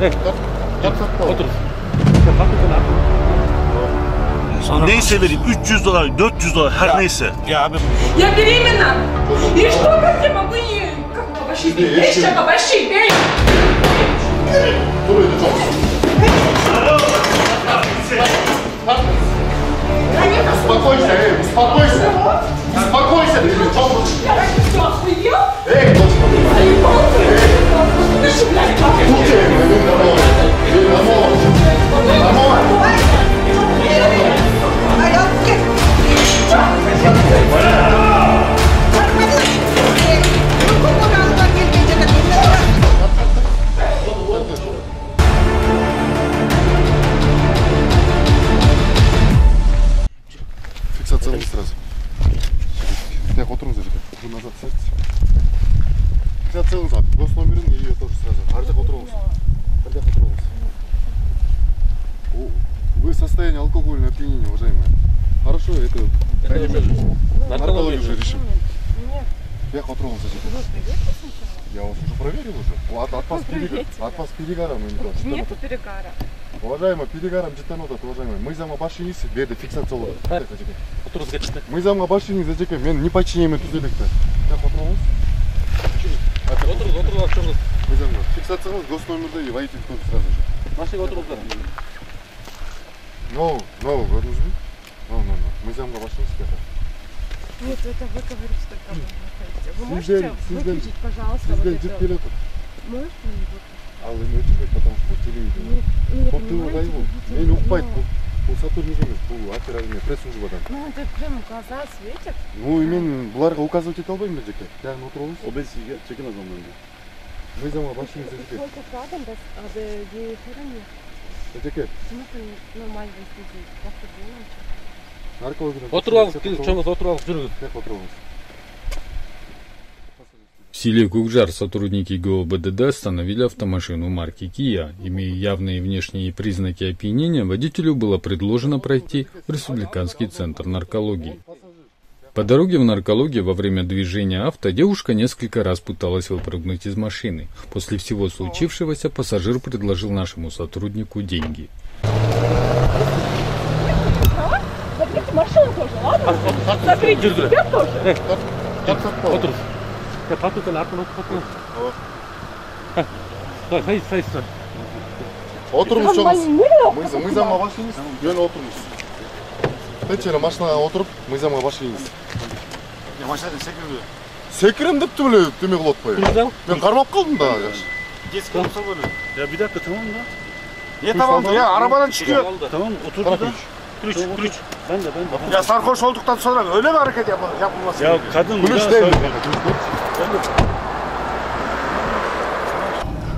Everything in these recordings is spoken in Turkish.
Смотрите, тебя тоже. Otur. Neyse vereyim 300 dolar 400 dolar her neyse. Ya abi Я беременна. И что, как я могу не... Как обошить? Эшек, обоши, бей. Успокойся, эй, успокойся. Успокойся, ты что? Я что, охуел? Эй, дочка. Заебал 你什么？我求你了，来点大招，来点大招，大招！来点大招，来点大招！哎呀，我求你，快点，快点，我回来了。Я отырыңыз жігіт. Я вас уже проверил уже. От, от вас перегар. От вас перегаром. Нету перегара. Уважаемый, перегаром жетен отат, уважаемый. Мы зама башыңыз берді фиксациялы. oturuz geçti. Мы зама башыңыз жеке мен не подчинемен түзелікті. Так, отырыңыз. Oturuz oturuz oturuz. Мы зама. Фиксациялыңыз гос номерді и водитель тоже сразу же. Машинаға oturuzlar. No, no, көрдіңіз бе? No, no, no. Мы зама башыңыз берді. Нет, это вы говорите только Вы можете сізден, выключить, пожалуйста, сізден вот это? Можете не выключить? Ал эметеби потому что телевидение. Көптү дайбу. Мен укпайт бул. Бул сотрудник эмес, бул оператор эме пресс-службадан. Ну, это прям глаза светят. Ну, и мен буларга указывать эте албайм мен жеке. Жагын отуруп алыңыз. О, мен сизге чекен азам мен. Мен Сколько башыңызды жеке. Сколько кадам без АБГ эфирами? Нормально. Как-то Отуруп алыңыз, отуруп Селе Кукжар сотрудники ГОБДД остановили автомашину марки Kia. Имея явные внешние признаки опьянения, водителю было предложено пройти в Республиканский центр наркологии. По дороге в наркологию во время движения авто девушка несколько раз пыталась выпрыгнуть из машины. После всего случившегося пассажир предложил нашему сотруднику деньги. Смотрите, машину тоже, ладно? Смотрите, тебя тоже. Der Patrick, der hat noch Patrick. Ha. Say, say, say, say. Oturmuş çoğumuz. Mıyza, mıyzama başlayınız. Yön oturmuş. Teçeli maşına oturup mıyzama başlayınız. Yamaçlardan sekirdi. Sekirim dipti bile demek olotpay. Ben karmap kaldım da. Geç kalmışsa böyle. Ya bir dakika tamam da. Ne tamam ya arabadan çıkıyor. Tamam oturdu da. Kılıç, kılıç. Ben de ben de. Ya sarhoş olduktan sonra öyle mi hareket yapılması? Ya kadın. Kılıç değil.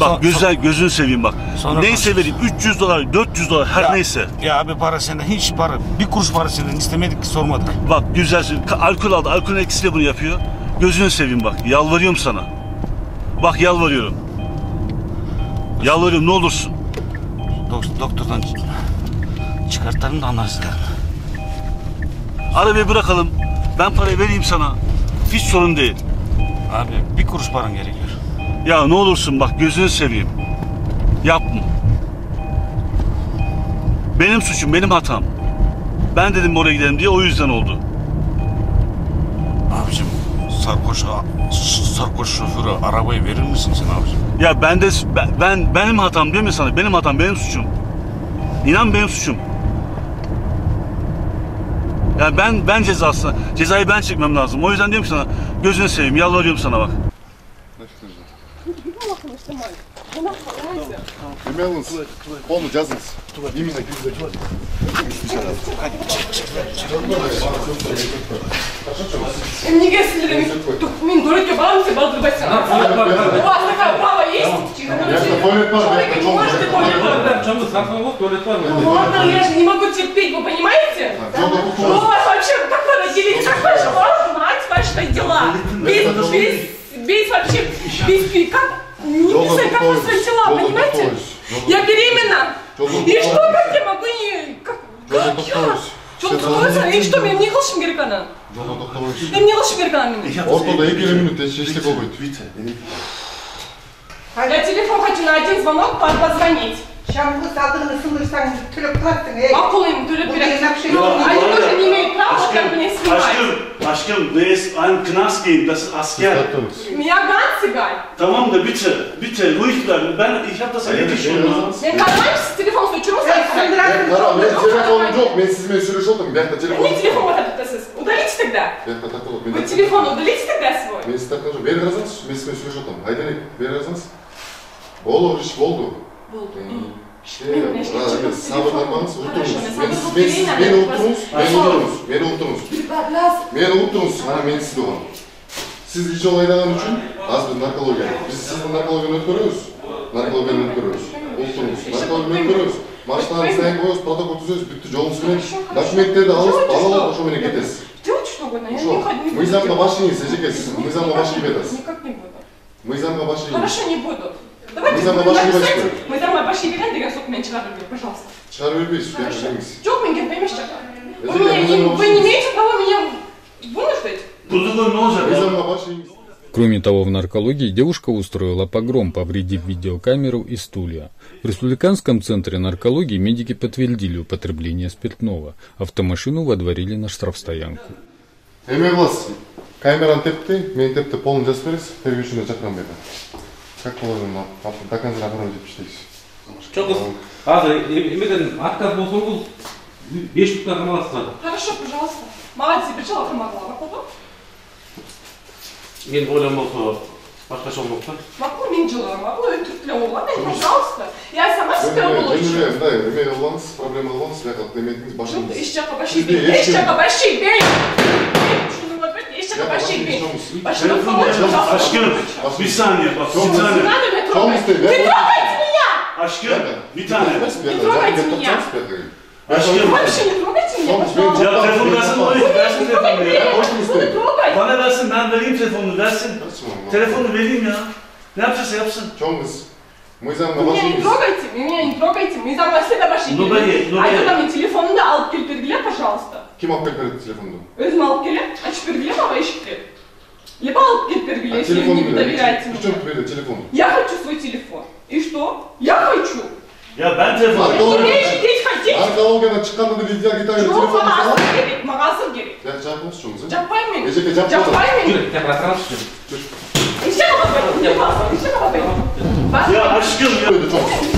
Bak güzel gözünü seveyim bak. Sonra neyse vereyim 300 dolar 400 dolar her Ya. neyse. Ya abi para senden hiç para bir kuruş para senden istemedik ki sormadık. Bak güzelsin. Alkol aldı. Alkolün etkisiyle bunu yapıyor. Gözünü seveyim bak. Yalvarıyorum sana. Bak yalvarıyorum. Yalvarıyorum ne olursun. Dok- doktordan çıkartalım da dedim. Arabayı bırakalım. Ben parayı vereyim sana. Hiç sorun değil. Abi bir kuruş paran gerekiyor. Ya ne olursun bak gözünü seveyim. Yapma. Benim suçum, benim hatam. Ben dedim oraya gidelim diye o yüzden oldu. Abicim sarhoş, sarhoş şoförü arabayı verir misin sen abicim? Ya ben de ben, ben benim hatam değil mi sana? Benim hatam, benim suçum. İnan benim suçum. Ya ben ben cezasını, cezayı ben çekmem lazım. O yüzden diyorum ki sana gözünü seveyim, yalvarıyorum sana bak. Еме алыңыз. Оны жазыңыз. Именно күйзде. Неге сіздердің мен дуреке барамын деп балдырбайсың. У вас такое Чому? Я ж такой ритуал, я такой ритуал. Чому сам свого Ну ладно, я же не могу терпеть, вы понимаете? Что у вас вообще, такое надо делить, как ваша знать ваши дела? Без, без, без вообще, без, как, не писать, как ваши дела, понимаете? Я беременна. И что, как я могу не, как, как я? Çok tutulursa hiç tutmayayım. Niye kılışım geri kana? Не niye kılışım geri да benim? беременна, ты сейчас çeşitli kokuyor. Bitti. минут еш ештеңе болмайды. Я телефон хочу на один звонок позвонить. Şamlı saldığını sınırsan tülüp kalktın ey. Акулым, тюрю Bu ne nakşı Ya, yok. Они Ладно. тоже не имеют права так Aşkım, меня снимать. aşkım, aşkım, du ist ein Knast das ist asker. Меня гансигай. Tamam da bitte, bitte, ruhig bleiben. Ben, ich hab das erledigt schon. ya. Я карманчик с телефон случилось. Sen sındırarsın. Ben kara, ben telefonum yok. Ben sizime sürüşüyordum. Ben de telefonum. Не телефон вот этот СС. Удалите тогда. Ben de takıldım. Вы телефон удалите тогда свой. Ben size takıldım. Beni razans. Ben sizime sürüşüyordum. Haydi ne? Beni razans. ол уже болды болды кішкене сабыр таппаңыз отырыңыз мені отырыңыз мені отырыңыз мені отырыңыз мені отырыңыз мана мен сізді ұғамын сіз ижол айдаған үшін азыр наркология біз сізді наркологияны өткөрөбүз наркологияны өткөрөбүз отурыңыз наркологияны өткөрөбүз машиналарды сайын коебуз протокол түзөбүз бүттү жолуңуз менен документтерди алып алып ошо менен кетесиз мыйзамга баш ийиңиз эжеке сиз мыйзамга баш ийбей атасыз никак не буду. Мыйзамга баш ийиңиз хорошо не буду. Давайте Мы за вы ваши написайте. девочки. Мы за ваши варианты, я сколько меня вчера выбили, пожалуйста. Çıkar bir bir, şu yakışırız. Çok mu gitmemiş çakal? Я Вы, меня тебе не- не вы не имеете права меня вынуждать? Durdurma ne olacak Мы ya? замка ваши не. Кроме того, в наркологии девушка устроила погром, повредив видеокамеру и стулья. В Республиканском центре наркологии медики подтвердили употребление спиртного. Автомашину водворили на штрафстоянку. Эме влас, камераны тепті, мен тепті полын жазып бересіз, тергеушіні шақырам как болжом до конца вроде деп тастайсыз жоқ А, қазір именно отказ болса бұл бес штук хорошо пожалуйста. Маған сибирчала қырмағыла мақұл ба мен ойланбау сол басқаша болмақ па мақұл мен жылы мақұл тут болған мен пожалуйста. Я сама себя да, мындай меня қылғансыз проблема қылғансыз неме қылып демедіңіз жоқ ищи, жаққа вообще ищи, жаққа вообще bak, еш жаққа баши бей. Başına Telefon falan ya. çıkacaksın. Aşkım, bir saniye bak, bir Не saniye. надо меня Что мы трогать. с тобой? Не трогайте меня! Aşkım, bir tane. Не трогайте меня. Aşkım, Больше не трогайте меня, Что мы с пожалуйста. ya telefonu versin, oraya versin telefonu ya. Hoş mu Не isteyin? трогай. Bana versin, ben vereyim telefonunu, versin. Telefonu vereyim ya. Ne yapacaksa yapsın. Чоңыз, мы замка Вы ваши меня не трогайте, вы меня не трогайте. Мы за вас всегда баши Ну, бери, ну, А бери. это мне телефонunu da alıp gelip bергіле, пожалуйста. Kim alып беріп береді телефонды? Өзім алып келе, açıp бергіле, мама ешкіле. Либо алып келіп бергіле, А если вы телефон не береді. доверяете Причем мне. береді телефон? Я хочу свой телефон. И что? Я хочу. Ya ben telefonu... Bak, doğru. Умеете здесь ходить? Наркологиядан шыққанда да видео гитара Жоқ, телефон маған азыр керек, маған азыр керек. Я жапыңыз чоңыз. Жаппай мені. Ежеке жап болды. Жаппай мені. Жүр, тек расқаншы. Еще қабатпайды, не басын, еще қабатпайды. Бас- Ya aşkım ya. Қойды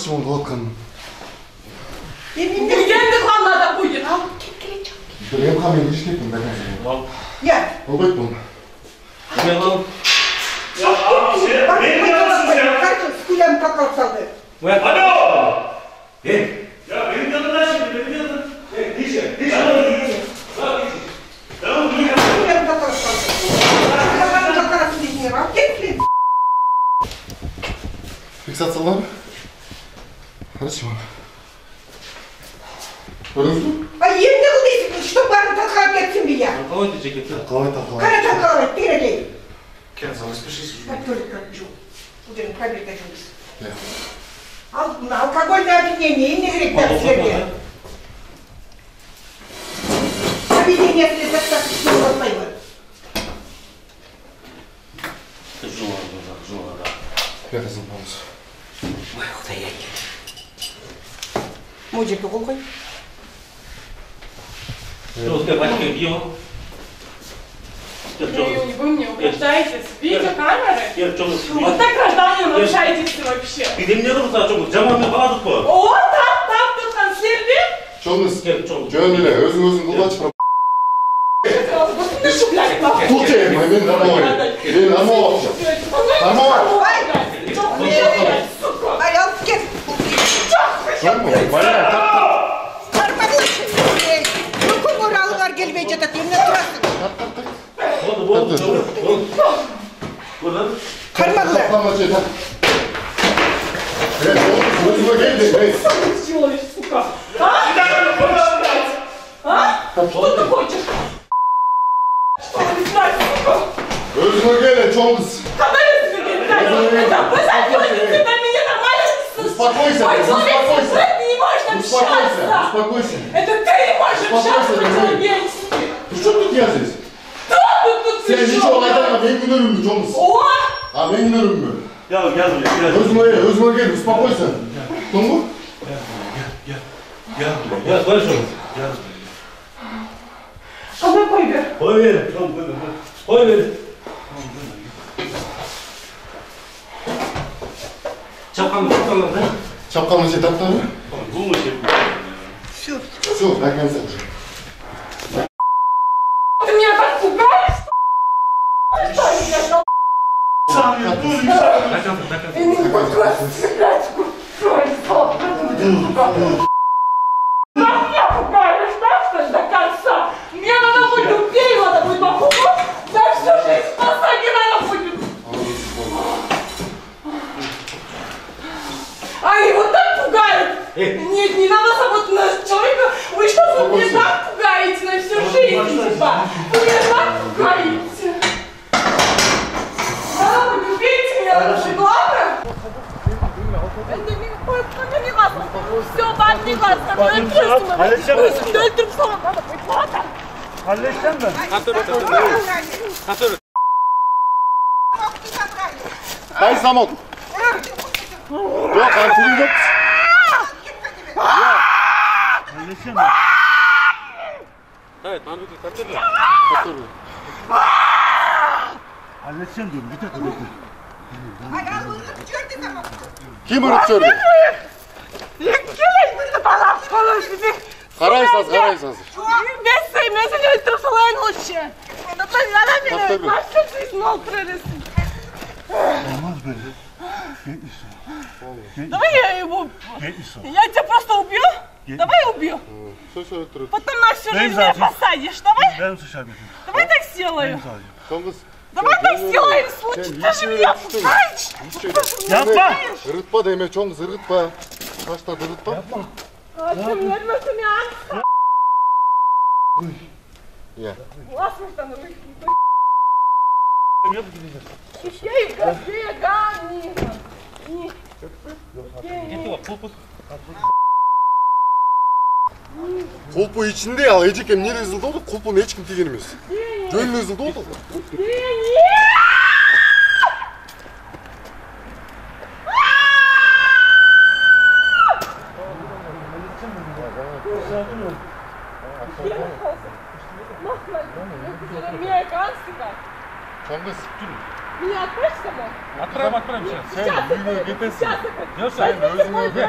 Simon Volkan'ın. Dibinde. Bilgen de kanlarda buyur. Al. Benim kamerayı hiç gittim ben. Tamam. Gel. Robert bunu. Gel oğlum. Ya abi sen ne yapıyorsun sen? Kaçın suyla takılsadı. Alo. He. Ya benim yanımda şimdi benim yanımda. He, dişe. Dişe. Tamam, duyuyorum. Suyla takılsadı. Suyla takılsadı. Fiksat sallar. Kafanı takarasın dediğine bak. Git git. Фиксациялар. Хорошо. Көрдіңіз бе? Ay yerinde kıldıysın. Şu bana takal getsin bir ya. қалай дей жекет. Қалай талқылай? Kara takal et. Gire değil. Кәзір распишись уже. Bak böyle kaçıyor. Bu dedim kaybetme жұмыс. Я. Al bunu alkogolle опьянение. Ne gerek var sizlerге? Объединение достаточно болмай var. Я қызым болыңыз. Мой жерге қол қой. Жоқ, тек бачка био. Тек Вы жоқ. вы мне угрожаете с видеокамеры? Тек жоқ. Вот так гражданин нарушаетесь вообще. Бидемне қылса жоқ, жаманмен қаладық қой. О, так, так тұрған сіздерде Жоңыз, Тек жоқ. жөн эле, өзүң өзүң кылбачы. Бұтынды шүпләк лақ. Тут же, мен нормой. Мен нормой. да. Э, өзіңе кел де, ей. Сделаешь, сука. А? А? Что ты хочешь? Что ты знаешь, сука? Өзіңе кел, е, Успокойся, Мой человек успокойся. сидит, не можешь Успокойся, общаться. успокойся. Это ты не можешь Успокойся, общаться дорогой. по-человечески. Ты что тут я здесь? Кто тут тут Sen hiç пришел? olaydan ben günürüm чоң қыз. О! А ben günürüm. Gel gel buraya gel. Өзіңе кел, өзіңе кел, успокойся. Тоңғы? Я слышу. Когда пойдешь? Koy ver. Tamam koy ver. Koy ver. Çapkanı çapkanı da. Шапканы сен Czapkamy się doktor, dobrze? Czapkamy się doktor? Gumy się Siód. Siód, tak więc dobrze. Ty mnie tak kupałeś? Najpierw, najpierw. Нет, не надо заботного а человека. Вы что, вы меня так пугаете на всю жизнь, типа? Вы меня так пугаете. Да, вы любите меня, даже главное. Все, бадни глаз, там не чувствую. Александр, Александр, Александр, Дай замок. Yok, ben kullanacağım. машину. Evet, ben bir katırdım. Katırdım. Halletsen diyorum, bir dakika bekle. Kim ırıp çördü? Келей, мында балап қалаш бізде. Қарайсыз, қарайсыз. Мен сен, мен сен өлтіріп салайын лучше. Онда сен ана мені машин сүйсін олтырарсың. Olmaz böyle. Gel İsa. Давай я его. Gel İsa. Я тебя просто убью. Давай убью. Потом на всю жизнь меня посадишь. Давай. Давай так сделаю. Давай так сделаем случай. Даже меня посадишь. Yapma. Rıtpa deme çok zırıtpa. Kaç tadı rıtpa? Yapma. Ağzım vermesin ya. Ya. Власностно рыхлый. Чищей газе, гани. Не. Не то, попус. гани. Қолпы içinde ya, ecекем не езілді oldu, қолпыны ешкім тиген емес. Жөн езілді oldu. Американский Çoğun kız. Меня отправишь домой? Отправим, отправим сейчас. Sen büyüğüne gitmesin. Сейчас. Yok Sen sen. özüne gel.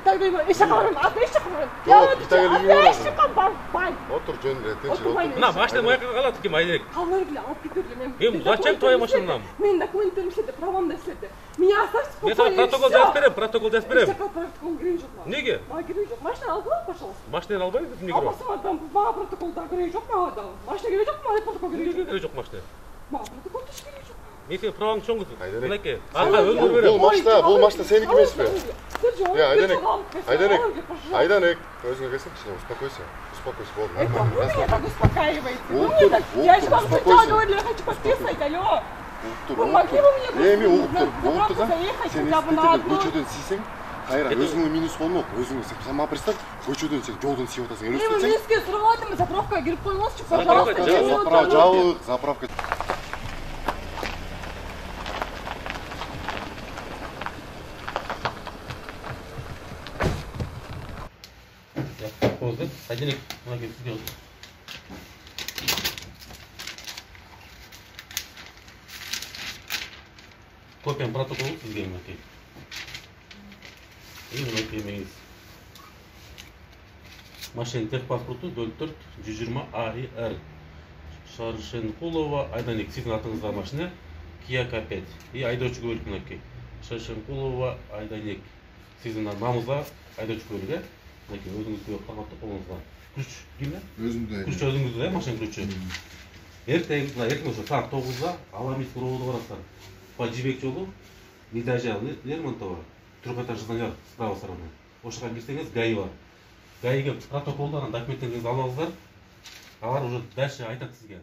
китайдоймун эч жака барам атын эч жака барам деп атты эч жака барбайм отур жөн эле тынч отур мына машина маякка калат ким айдек калыр эле алып кетер эле мен мен зачем твоя машина менин документтерим силерде правам да силерде меня оставьте мен сага протокол жазып берем протокол жазып берем эч жака протокол кереги жок мага эмнеге мага кереги жок машинаны алып алайын пожалуйста машинаны албай эмнеге албасам мага протокол протоколдун кереги жок мага машина кереги жок мага протокол кереги жок кереги жок машина мага протокол кереги жок жоқ. Не сен праваңды чоң қыз. Айдерек. Мінеке. Аға өзің Бұл беремін. машина, бұл машина сенікі емес пе? Сен же Я, алып Айденек, кетсең, алып кетсең, Айденек, алып кет, пожалуйста. Айденек, өзіңе келсін, кішкене успокойся, успокойся, болды, Это нормально, вы меня так успокаиваете. Вы Ух мне ты, так... ух Я ты, же вам сначала успокойся. говорила, я хочу подписывать, алло. Ұлып тұр, Вы ұлып могли тұр. бы мне Эми ұлып тұр, заправку ұлып тұр да, заехать сен хотя бы на естетеді, одну? көшеден сисең, қайра, өзіңе минус болмақ, өзіңе, сен маған представь, көшеден сен жолдан сиіп отырсың, Мен елестетсең, Минске сұрыватырмын, заправкаға келіп қойыңызшы, Заправка, пожалуйста. да, Мен заправка, отырамын. жабық, заправка. Seçenek buna götürüyor. Kopyan protokolu düzenlemek. İyi bunu eklemeyiz. Машин техпаспорты 44 120 AIR. Шаршенкулова Айданек. Сіздің атыңыздағы машина Kia K5. И айдаушы көлік мінекей. Шаршенкулова Айданек. Сіздің намызда айдаушы көлігі мінекей өзіңізге автоматты қолыңызға ключ келе өзімде ключ өзіңізде иә машина ключі ертең мына ертең уже сағат тоғызда аламис проводы барасыздар по жібек жолы недажа лермонтова трехэтажный үй справа стороны осы жаққа кірсеңіз гаи бар гаиге протоколды ана документтеріңізді алыңыздар алар уже дальше айтады сізге